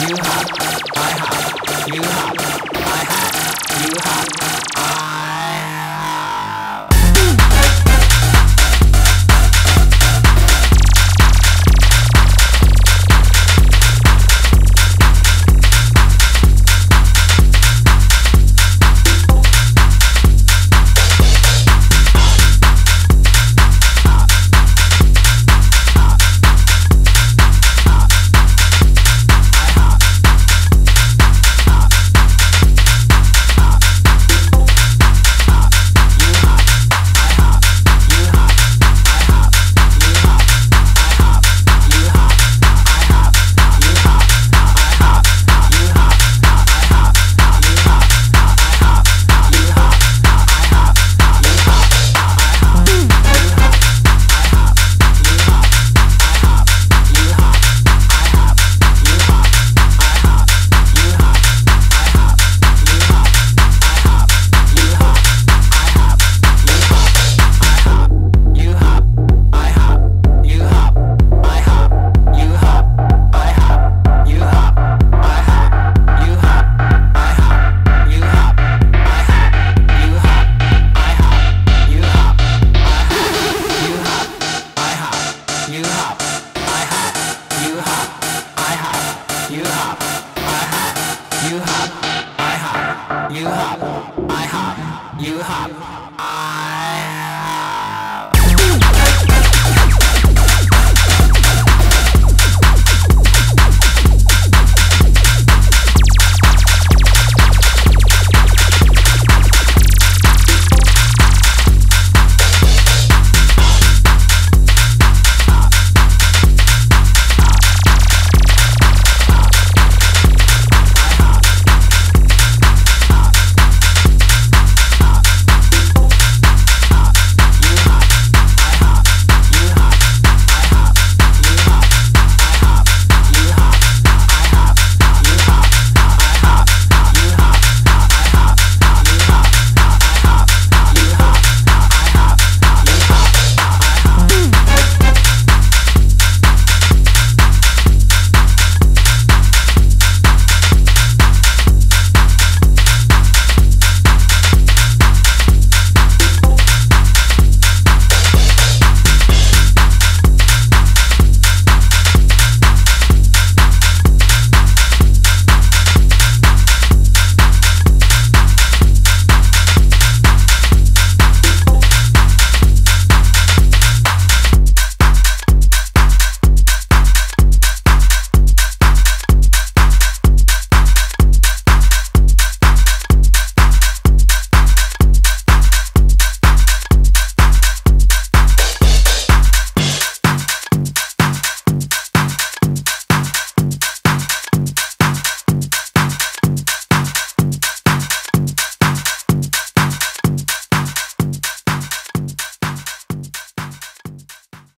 you hop, I hop, you hop. hop, I hop, you hop, I hop, you hop, I hop, you hop.